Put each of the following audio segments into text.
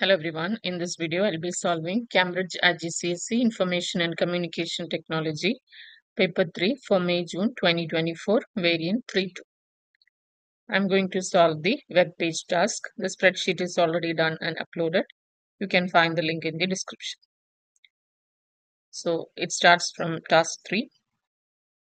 Hello everyone. In this video, I'll be solving Cambridge IGCSE Information and Communication Technology, Paper 3 for May June 2024, Variant 3.2. I'm going to solve the web page task. The spreadsheet is already done and uploaded. You can find the link in the description. So it starts from task 3.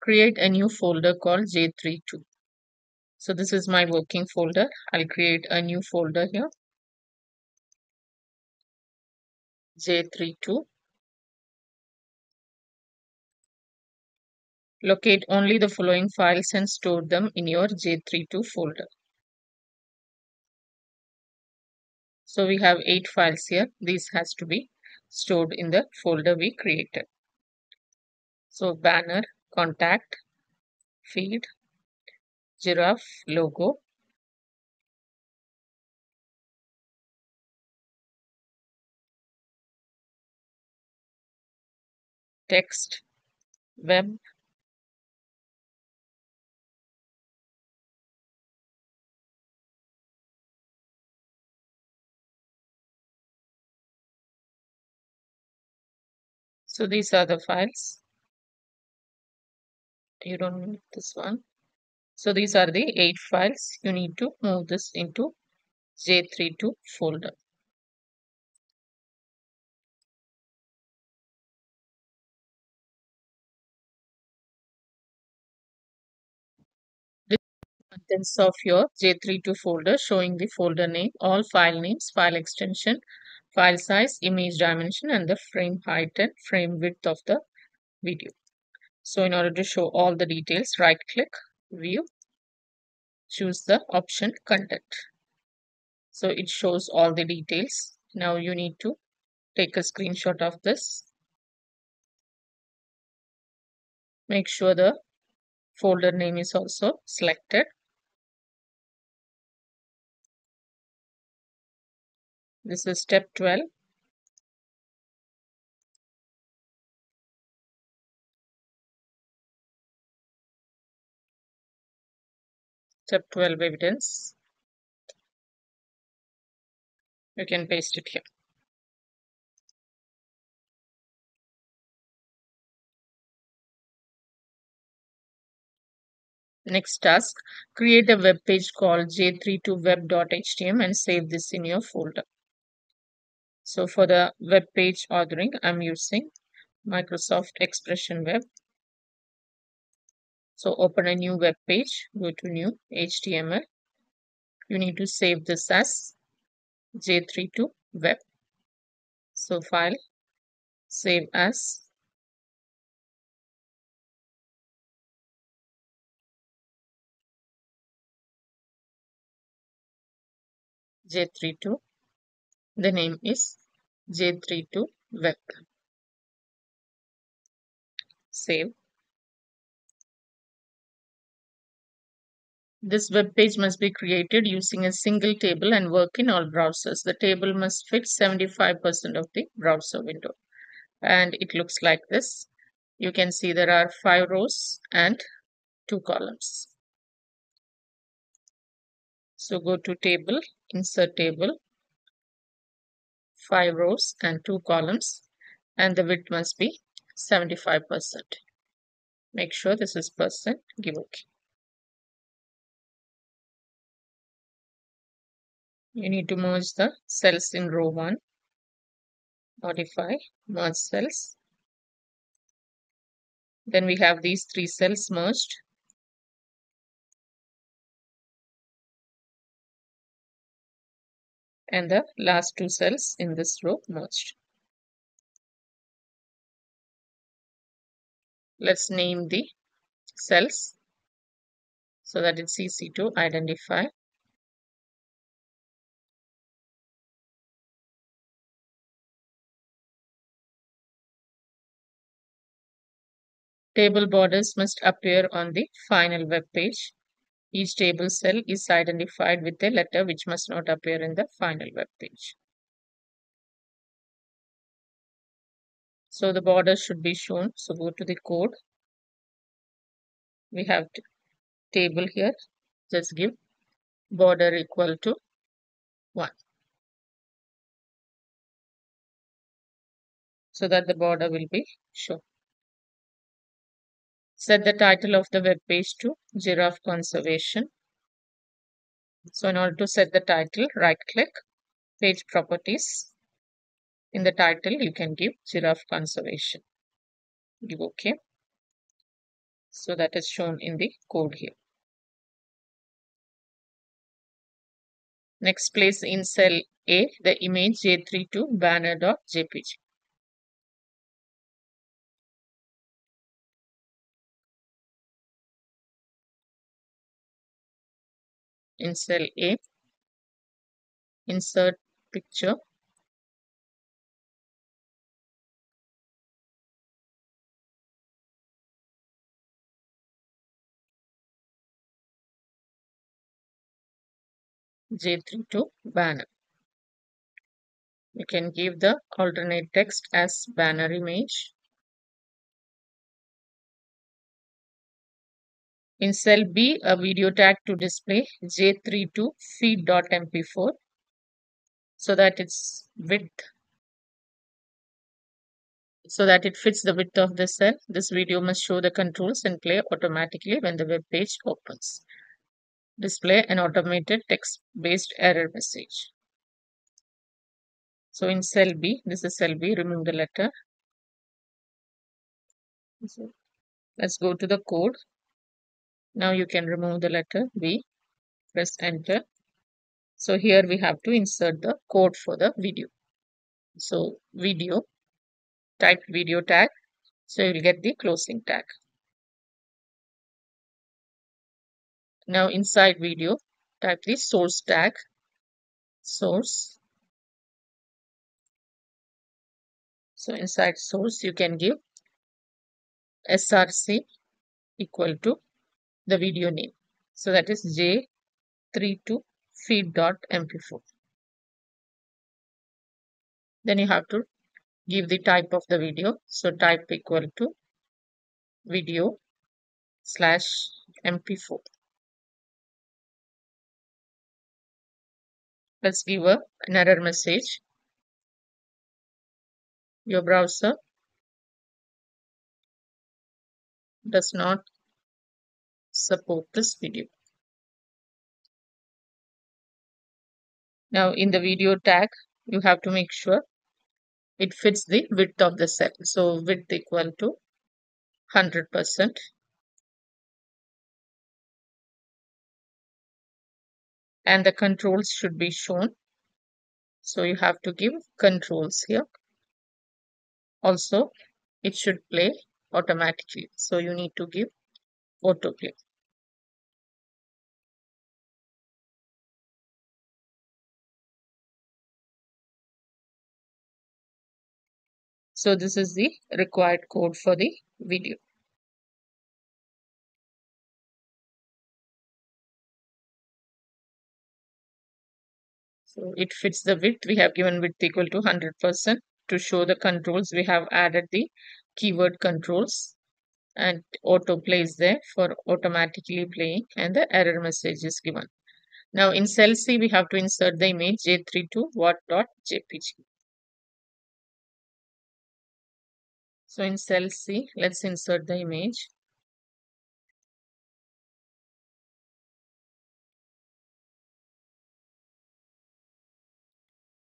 Create a new folder called J32. So this is my working folder. I'll create a new folder here. J32. Locate only the following files and store them in your J32 folder. So we have eight files here. These has to be stored in the folder we created. So banner, contact, feed, giraffe, logo, text, web, So these are the files. You don't need this one. So these are the eight files. You need to move this into J32 folder. Contents of your J32 folder showing the folder name, all file names, file extension, file size, image dimension and the frame height and frame width of the video. So in order to show all the details, right click, view, choose the option content. So it shows all the details. Now you need to take a screenshot of this. Make sure the folder name is also selected. This is step 12. Step 12 evidence. You can paste it here. Next task, create a web page called j32web.htm and save this in your folder. So for the web page authoring, I'm using Microsoft Expression Web. So open a new web page, go to new HTML. You need to save this as J32 web. So file, save as J32. The name is J32 web. Save. This web page must be created using a single table and work in all browsers. The table must fit 75% of the browser window. And it looks like this. You can see there are five rows and two columns. So go to table, insert table, five rows and two columns and the width must be 75%. Make sure this is percent, give OK. you need to merge the cells in row 1 modify merge cells then we have these three cells merged and the last two cells in this row merged let's name the cells so that it's easy to identify Table borders must appear on the final web page. Each table cell is identified with a letter which must not appear in the final web page. So the border should be shown. So go to the code. We have table here. Just give border equal to 1. So that the border will be shown. Set the title of the web page to Giraffe Conservation. So in order to set the title, right click, page properties. In the title, you can give Giraffe Conservation. Give OK. So that is shown in the code here. Next, place in cell A the image J32 banner.jpg. In cell A, insert picture. J32 banner. You can give the alternate text as banner image. In cell B, a video tag to display J32 feed.mp4 so that its width so that it fits the width of the cell. This video must show the controls and play automatically when the web page opens. Display an automated text-based error message. So in cell B, this is cell B, remove the letter. Let's go to the code. Now you can remove the letter V. press enter. So here we have to insert the code for the video. So video, type video tag. So you will get the closing tag. Now inside video, type the source tag, source. So inside source, you can give src equal to the video name. So that is j32 feed.mp4. Then you have to give the type of the video. So type equal to video slash mp4. Let's give a, an error message. Your browser does not support this video. Now in the video tag, you have to make sure it fits the width of the cell. So width equal to 100%. And the controls should be shown. So you have to give controls here. Also, it should play automatically. So you need to give autoplay. So this is the required code for the video. So it fits the width. We have given width equal to 100%. To show the controls, we have added the keyword controls and auto plays there for automatically playing and the error message is given. Now in cell C, we have to insert the image j32 So in cell C, let's insert the image.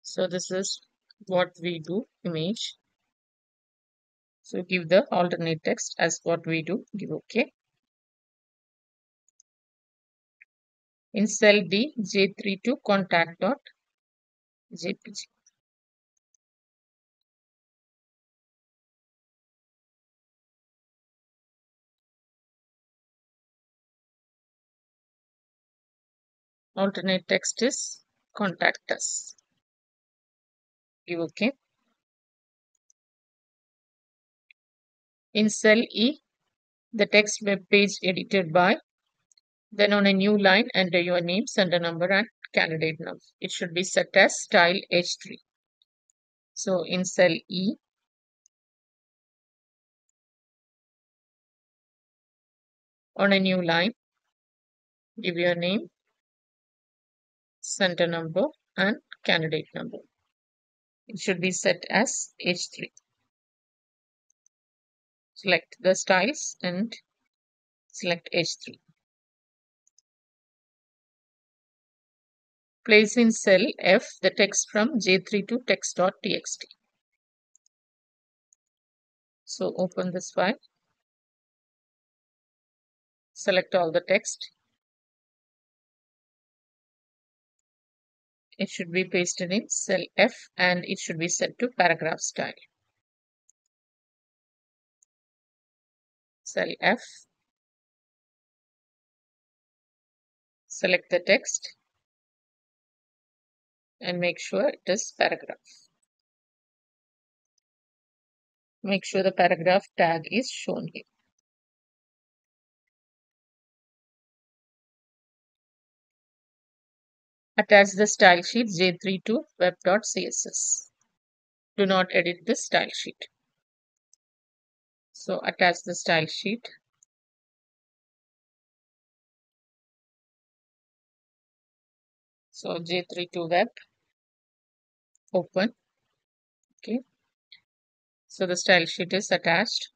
So this is what we do image. So give the alternate text as what we do, give OK. In cell D, J32 contact.jpg. alternate text is contact us. Give OK. In cell E, the text web page edited by, then on a new line, enter your name, sender number and candidate number. It should be set as style H3. So in cell E, on a new line, give your name, center number and candidate number. It should be set as H3. Select the styles and select H3. Place in cell F the text from J32 text.txt. So open this file. Select all the text. It should be pasted in cell F and it should be set to paragraph style. Cell F. Select the text and make sure it is paragraph. Make sure the paragraph tag is shown here. Attach the style sheet J32 web.css. Do not edit the style sheet. So attach the style sheet. So J32 web, open. Okay. So the style sheet is attached.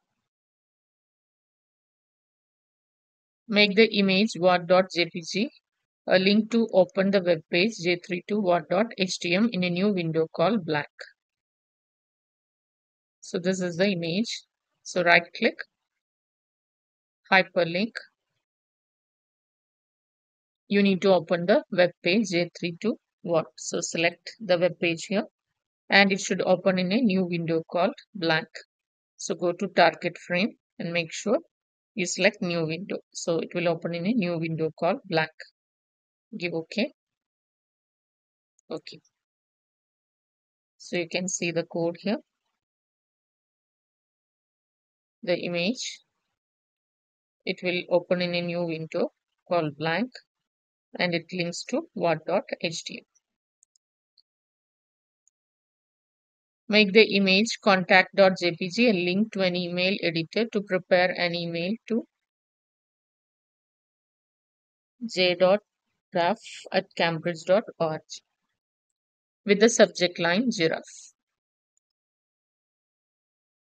Make the image word.jpg a link to open the web page j32word.htm in a new window called blank. So this is the image. So right click, hyperlink. You need to open the web page j32 word. So select the web page here and it should open in a new window called blank. So go to target frame and make sure you select new window. So it will open in a new window called blank give OK. OK. So you can see the code here. The image. It will open in a new window called blank and it links to word.html. Make the image contact.jpg a link to an email editor to prepare an email to j giraffe at cambridge.org with the subject line giraffe.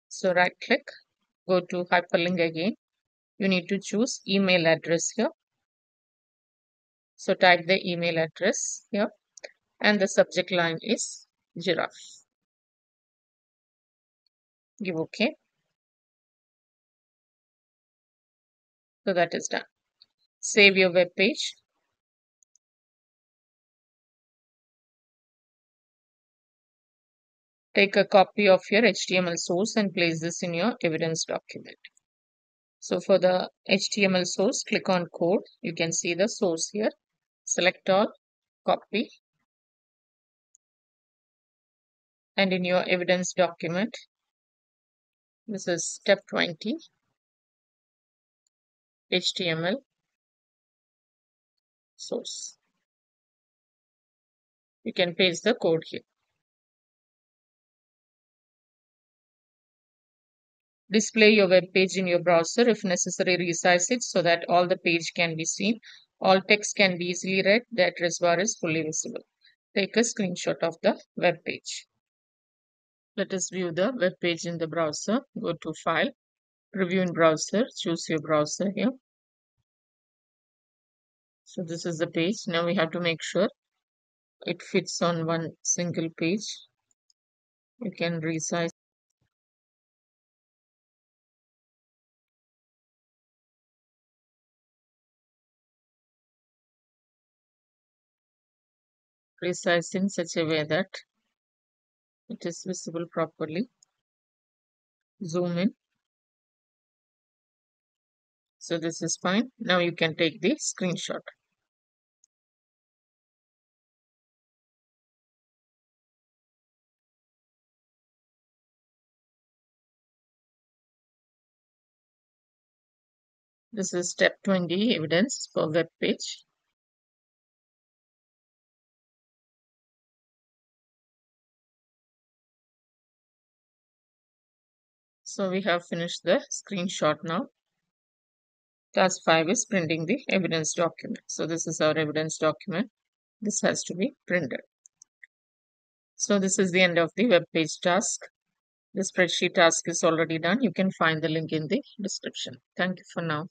So right click, go to hyperlink again. You need to choose email address here. So type the email address here and the subject line is giraffe. Give OK. So that is done. Save your web page. Take a copy of your HTML source and place this in your evidence document. So for the HTML source, click on code. You can see the source here. Select all, copy. And in your evidence document, this is step 20, HTML source. You can paste the code here. Display your web page in your browser. If necessary, resize it so that all the page can be seen. All text can be easily read. The address bar is fully visible. Take a screenshot of the web page. Let us view the web page in the browser. Go to File, Preview in Browser. Choose your browser here. So this is the page. Now we have to make sure it fits on one single page. You can resize resize in such a way that it is visible properly. Zoom in. So this is fine. Now you can take the screenshot. This is step 20 evidence for web page. So we have finished the screenshot now. Task 5 is printing the evidence document. So this is our evidence document. This has to be printed. So this is the end of the web page task. The spreadsheet task is already done. You can find the link in the description. Thank you for now.